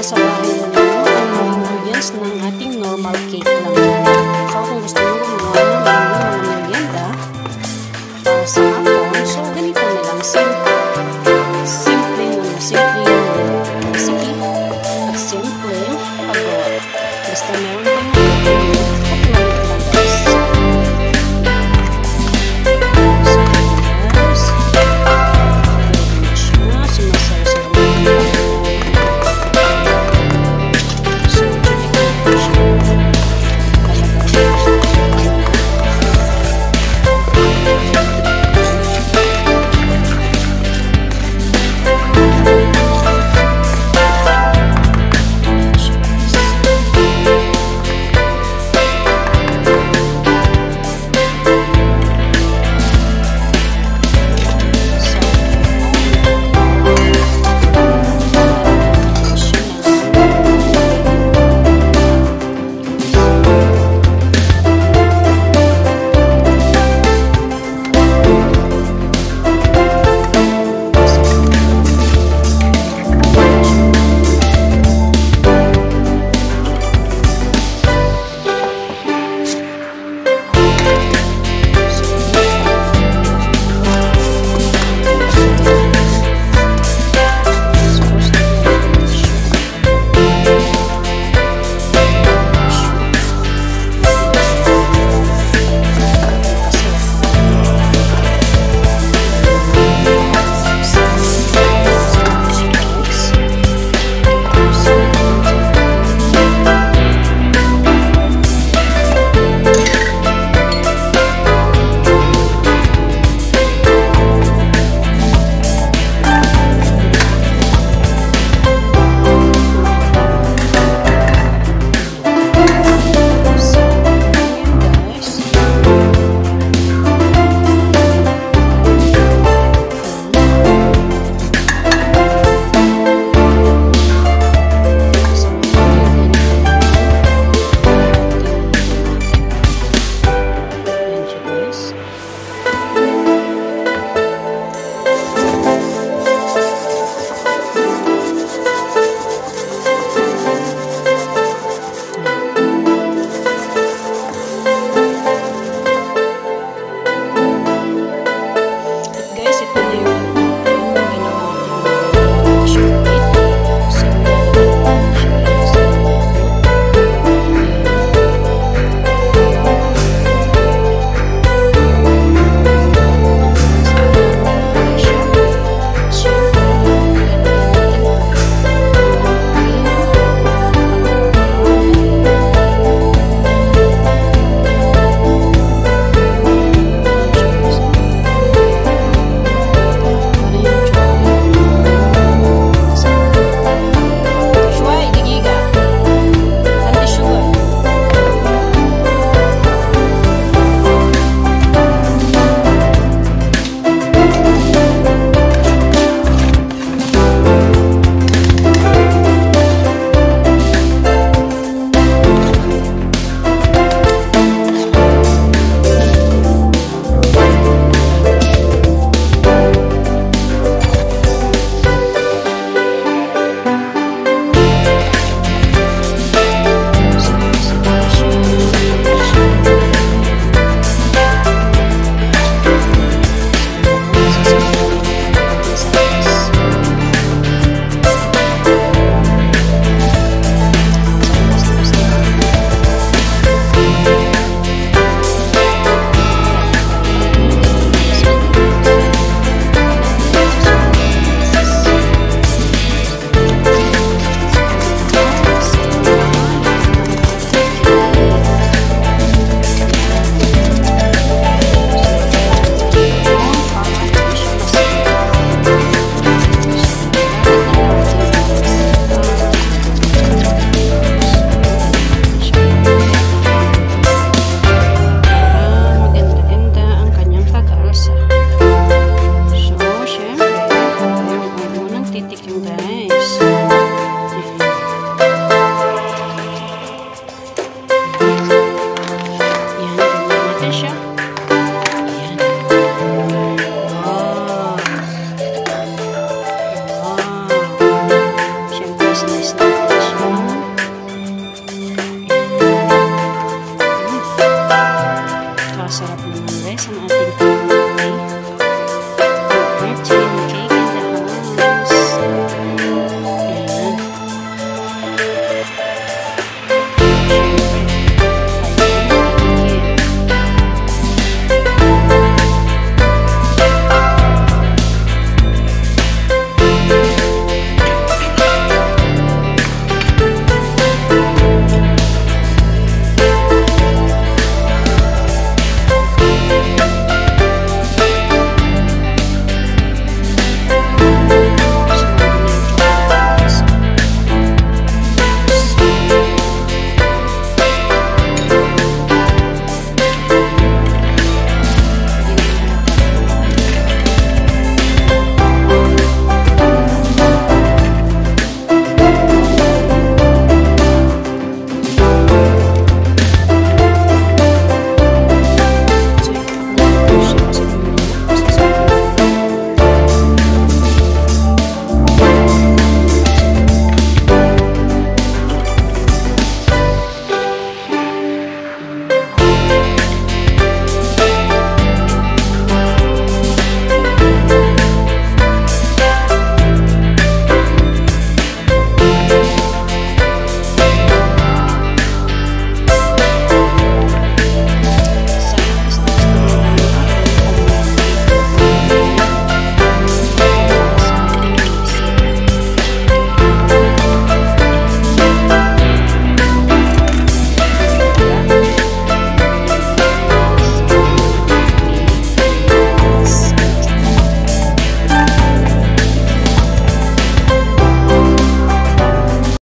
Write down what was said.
sasawahin mo lang ang mga ingredients ng ating normal cake lang. So, kung gusto mo gumawa ng